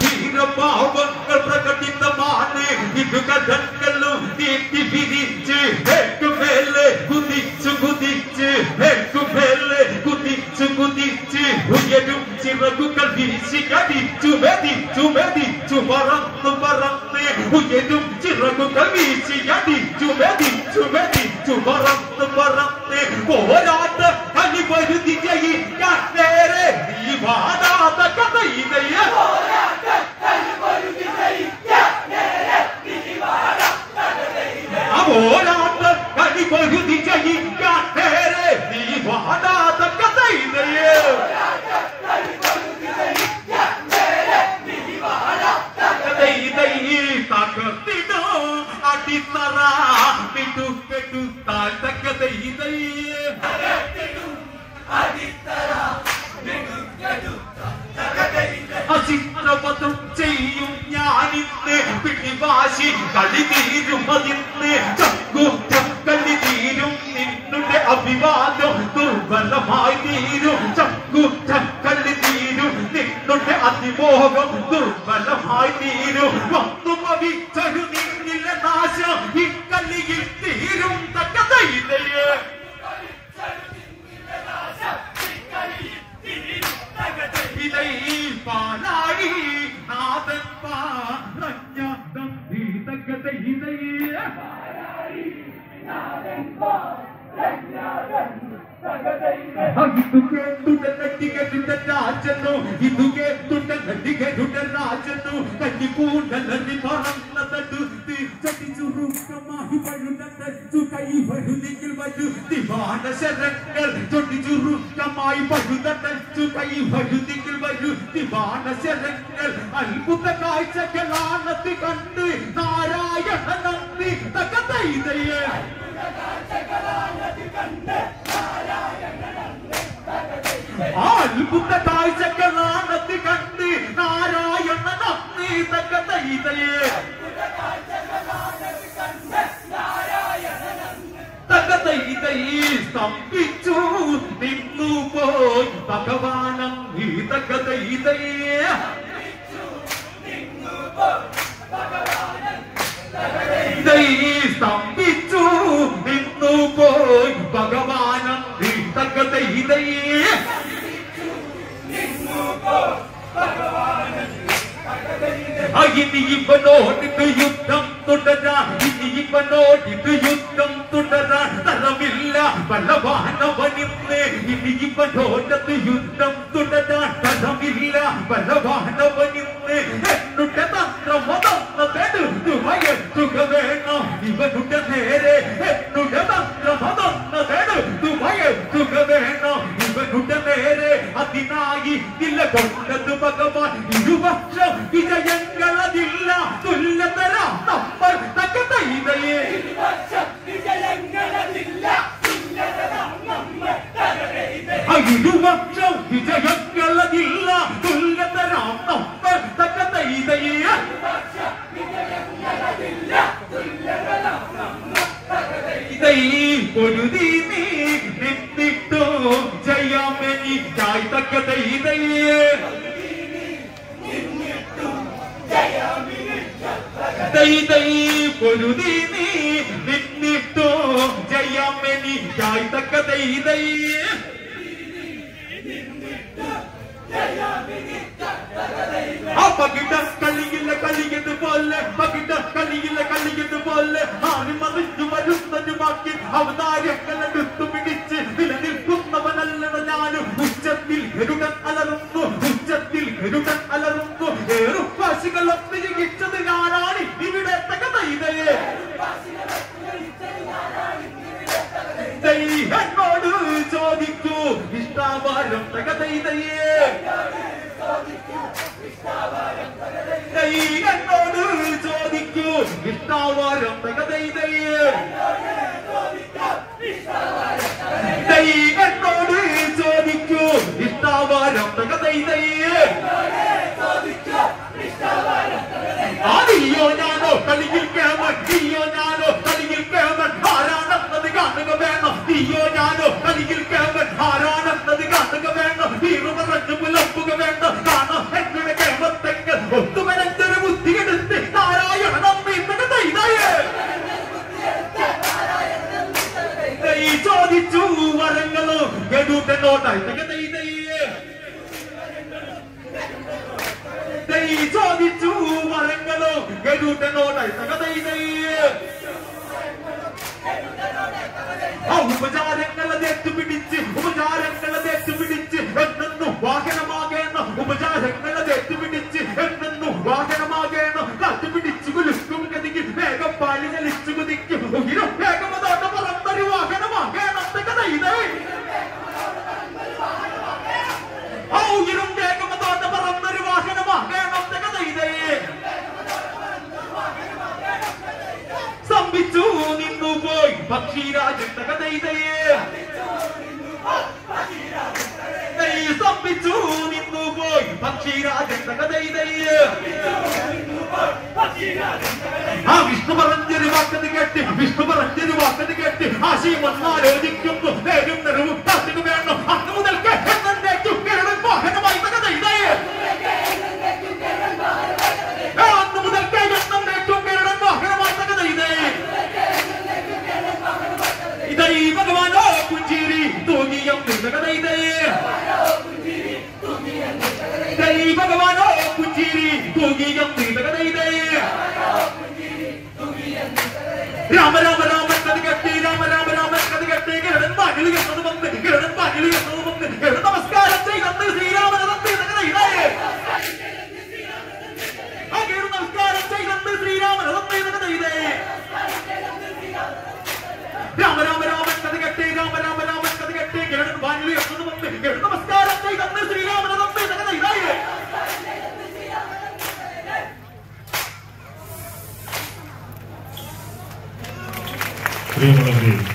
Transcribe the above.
വീരഭാവങ്ങൾ പ്രകടിതമാണ് ഇരുകഥങ്ങളും നീട്ടി പിരിച്ച് ഏറ്റുമേലെ കുതിച്ചു കുതിച്ച് ഏറ്റുമേലെ കുതിച്ചു കുതിച്ച് ഉയരും ചിറകുകൾ വീശി അടിച്ചു മെതിച്ചു മെതിച്ചു പറന്നു പറന്ന് ഉയരും ചിറകുകൾ വീശി അടിച്ചു മെതിച്ചു മെതിച്ചു പറന്നു പറന്ന് പോരാട്ട അനുപരുതി ജയിക്കാൻ കളി തീരും അതിന്ന് കളി തീരും. നിന്നുടെ അഭിവാദം ദുർബലമായി തീരും. കളി തീരും. നിന്നുടെ അതിമോഹം ദുർബലമായി തീരും. വന്നു പവിച്ചൊരു നിന്നില്ല നാശം ഈ കളിയിൽ ഇതുകെ തുടങ്ങികളുടെ രാജനു ഇതുകെ തുടങ്ങികളുടെ രാജനു കഞ്ഞിക്കൂടലി പറന്നതടുത്ത് ചടിച്ചുറുക്കമായി പഴുതട്ടു കൈ വഴുതിയിൽ വരു ദിവാന ശരങ്ങൾ ചൊടിച്ചുറുക്കമായി പഴുതട്ടു കൈ വഴുതിയിൽ വരു ദിവാന ശരങ്ങൾ അത്ഭുത കാഴ്ചകളാണത് കണ്ട് നാരായണ നന്ദി തകതൈതയേ అల్పుత కాయచక్క నానతి కంది నారాయణ నత్తి తగ్గ తైతయే తగ్గ తైతయి స్తంభించు నిన్ను పోయి భగవానం నీ తగ్గ తైతయే స్తంభ ഇനി ഇവനോടിത് യുദ്ധം തുടരാ ഇനി ഇവനോടിത് യുദ്ധം തുടരാ തരമില്ല ബലവാനവനിന്ന് ഇനി ഇവനോടത് യുദ്ധം തുടരാ തരമില്ല ബലവാനവനിന്ന് എന്നുടെ തന്ത്രമതൊന്നതെടുത്തു വയറ്റുക വേണം ഇവനുടെ നേരെ എന്നുടെ തന്ത്രമതൊന്നതെടുത്തു വയറ്റുക വേണം ഇവനുടെ നേരെ അതിനായി നിലകൊണ്ടത് ഭഗവാൻ ഇരുപക്ഷം വിജയങ്ങളതില്ല ഇരുപക്ഷം വിജയങ്ങളതില്ല. തുല്യതര നമ്മൾ തകതൈതയേ ഇതൈ പൊരുതി നീ നിന്നിട്ടോ ജയാമെനിക്കായി തക്കതൈതയേ ദൈ ദൈ പൊരുതി നീ നിന്നിട്ടോ ജയാമെനിക്കായി ചായ്തക്ക ദൈ ആ പകിട കളിയില്ല കളിയത് പോലെ പകിട കളിയില്ല കളിയത് പോലെ ആരും മറിഞ്ഞു വരുന്നതിന് ബാക്കി അവതാരങ്ങളെടുത്തു എന്നോട് ചോദിക്കൂ. ഇഷ്ടാവാരം തകതൈതയേ എന്നോട് ചോദിക്കൂ. ഇഷ്ടാവാരം തകതൈതയെ ดูเปีโนหน่อยสักที നിന്നുപോയി പക്ഷിരാജന്റെ കഥയിതയെ ആ വിഷ്ണു പറഞ്ഞൊരു വാക്കത് കേട്ട് വിഷ്ണു പറഞ്ഞൊരു വാക്കത് കേട്ട് ആശയം വന്നാലോചിക്കുന്നു നേരും നിറവും വേണം അന്ന് മുതൽക്ക് രാമ രാമ രാമൻ കഥ കെട്ടി രാമ രാമ രാമൻ കഥ കെട്ടി കിരടൻ പാകിൽ എന്നത് വന്ന് കിരടൻ പാകിൽ എന്നത് വന്ന്. കിരട നമസ്കാരം ചെയ്യുന്നത് ശ്രീരാമന തത്തി കഥയിതേ ആ കിരട നമസ്കാരം ചെയ്യുന്നത് ശ്രീരാമന തത്തി കഥയിതേ രാമ രാമ രാമൻ കഥ കെട്ടി രാമ രാമ രാമൻ കഥ കെട്ടി വാനിൽ എത്തുന്നു വന്ന് ഗരുഡ Vem, Maravilha.